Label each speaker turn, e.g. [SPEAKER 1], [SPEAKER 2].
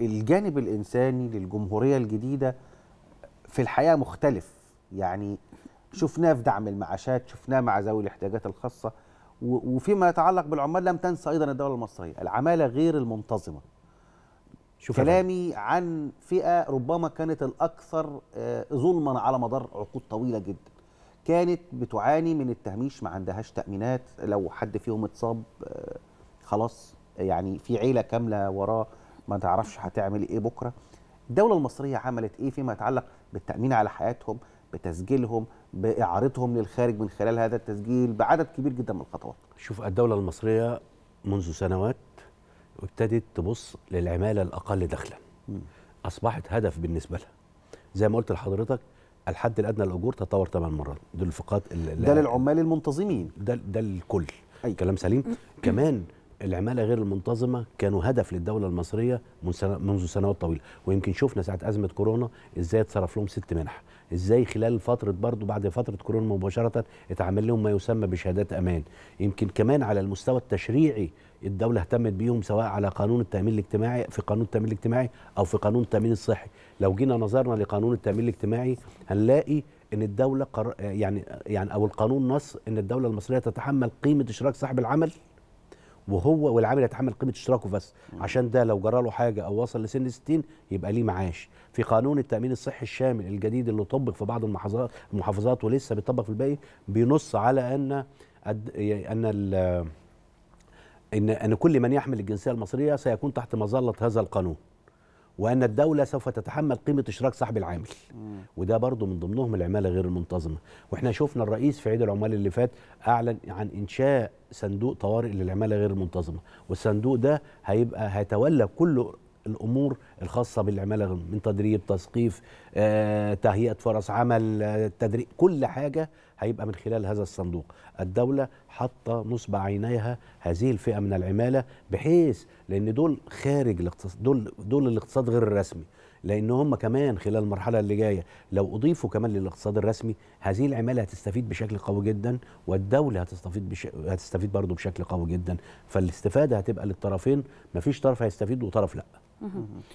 [SPEAKER 1] الجانب الإنساني للجمهورية الجديدة في الحقيقة مختلف. يعني شفناه في دعم المعاشات شفناه مع ذوي الاحتياجات الخاصة وفيما يتعلق بالعمال لم تنسى أيضا الدولة المصرية. العمالة غير المنتظمة.
[SPEAKER 2] شوف.
[SPEAKER 1] كلامي عن فئة ربما كانت الأكثر آه، ظلما على مدار عقود طويلة جدا. كانت بتعاني من التهميش ما عندهاش تأمينات. لو حد فيهم اتصاب آه، خلاص يعني في عيلة كاملة وراه ما تعرفش هتعمل إيه بكرة. الدولة المصرية عملت إيه فيما يتعلق بالتأمين على حياتهم بتسجيلهم بإعارتهم للخارج من خلال هذا التسجيل بعدد كبير جدا من الخطوات.
[SPEAKER 2] شوف الدولة المصرية منذ سنوات ابتدت تبص للعمالة الأقل دخلا. أصبحت هدف بالنسبة لها. زي ما قلت لحضرتك الحد الأدنى للأجور تطور ثمان مرات دول الفقات ال-
[SPEAKER 1] ده للعمال المنتظمين.
[SPEAKER 2] ده ده الكل.
[SPEAKER 1] أي.
[SPEAKER 2] كلام سليم. كمان العمالة غير المنتظمة كانوا هدف للدولة المصرية منذ سنوات طويلة. ويمكن شفنا ساعة أزمة كورونا إزاي اتصرف لهم ست منح. إزاي خلال فترة برضو بعد فترة كورونا مباشرة اتعمل لهم ما يسمى بشهادات أمان. يمكن كمان على المستوى التشريعي الدولة اهتمت بيهم سواء على قانون التأمين الاجتماعي في قانون التأمين الاجتماعي أو في قانون التأمين الصحي. لو جينا نظرنا لقانون التأمين الاجتماعي هنلاقي إن الدولة قر... يعني يعني أو القانون نص إن الدولة المصرية تتحمل قيمة إشراك صاحب العمل وهو والعامل يتحمل قيمة اشتراكه بس عشان ده لو جرى له حاجة أو وصل لسن 60 يبقى ليه معاش في قانون التأمين الصحي الشامل الجديد اللي طبق في بعض المحافظات المحافظات ولسه بيطبق في الباقي بينص على أن. ان أن كل من يحمل الجنسية المصرية سيكون تحت مظلة هذا القانون وأن الدولة سوف تتحمل قيمة اشراك صاحب العامل. وده برضو من ضمنهم العمالة غير المنتظمة. وإحنا شفنا الرئيس في عيد العمال اللي فات أعلن عن إنشاء صندوق طوارئ للعمالة غير المنتظمة. والصندوق ده هيبقى هيتولى كل الأمور الخاصة بالعمالة من تدريب تثقيف آه، تهيئة فرص عمل آه، تدريب كل حاجة هيبقى من خلال هذا الصندوق. الدولة حاطة نصب عينيها هذه الفئة من العمالة بحيث لأن دول خارج الاقتصاد دول دول الاقتصاد غير الرسمي. لأن هم كمان خلال المرحلة اللي جاية لو أضيفوا كمان للاقتصاد الرسمي هذه العمالة هتستفيد بشكل قوي جدا والدولة هتستفيد بش... هتستفيد برضه بشكل قوي جدا. فالاستفادة هتبقى للطرفين مفيش طرف هيستفيد وطرف لأ. Mm -hmm.